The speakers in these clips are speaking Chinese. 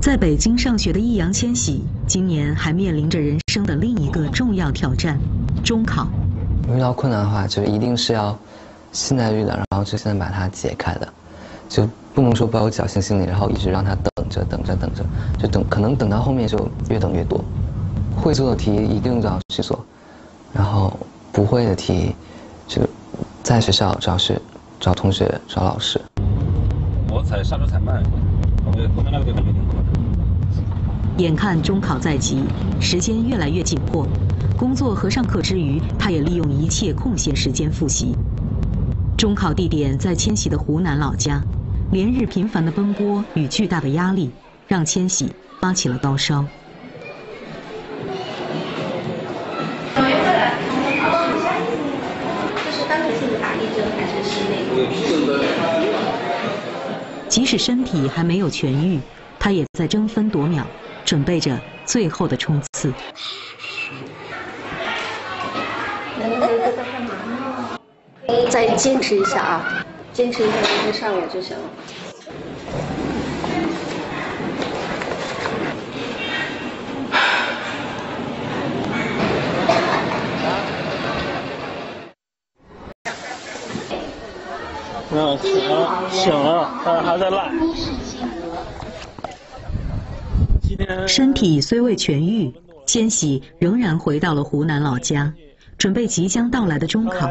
在北京上学的易烊千玺，今年还面临着人生的另一个重要挑战——中考。遇到困难的话，就一定是要现在遇到，然后就现在把它解开的，就不能说抱有侥幸心理，然后一直让它等着、等着、等着，就等，可能等到后面就越等越多。会做的题一定都要去做，然后不会的题，就在学校找是找同学、找老师。我踩刹车踩慢，眼看中考在即，时间越来越紧迫，工作和上课之余，他也利用一切空闲时间复习。中考地点在千玺的湖南老家，连日频繁的奔波与巨大的压力，让千玺发起了高烧。打地针还是室内？即使身体还没有痊愈，他也在争分夺秒，准备着最后的冲刺。再坚持一下啊，坚持一下，明天上午就行了。嗯，醒了，醒了，但是还在赖。身体虽未痊愈，千玺仍然回到了湖南老家，准备即将到来的中考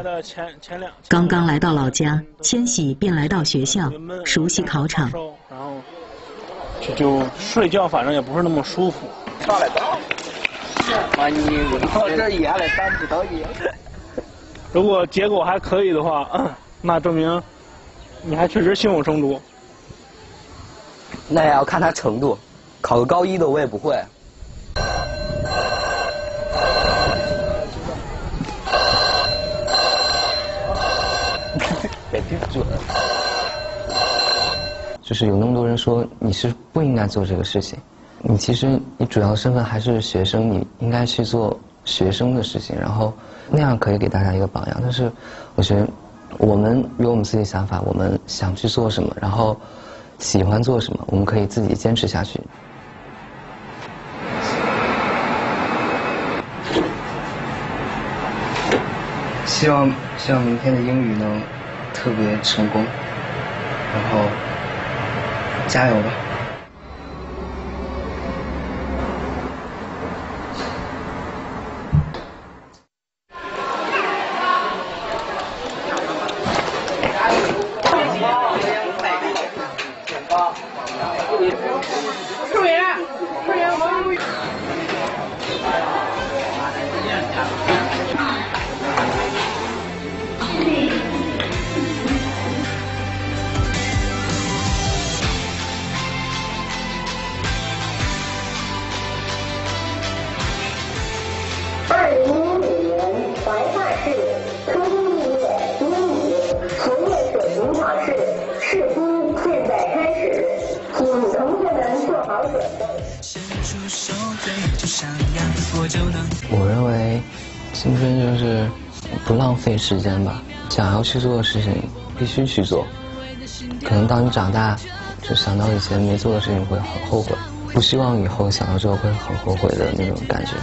刚刚来到老家，千玺便来到学校，熟悉考场。然后就就睡觉，反正也不是那么舒服。上来到，把你我这眼来单不到眼。如果结果还可以的话，那证明你还确实胸有成竹。那也要看他程度，考个高一的我也不会。别闭嘴。就是有那么多人说你是不应该做这个事情，你其实你主要身份还是学生，你应该去做学生的事情，然后那样可以给大家一个榜样。但是我觉得我们有我们自己的想法，我们想去做什么，然后喜欢做什么，我们可以自己坚持下去。希望希望明天的英语能特别成功，然后加油吧！二零一五年怀化市。我认为青春就是不浪费时间吧，想要去做的事情必须去做。可能当你长大，就想到以前没做的事情会很后悔，不希望以后想到之后会很后悔的那种感觉。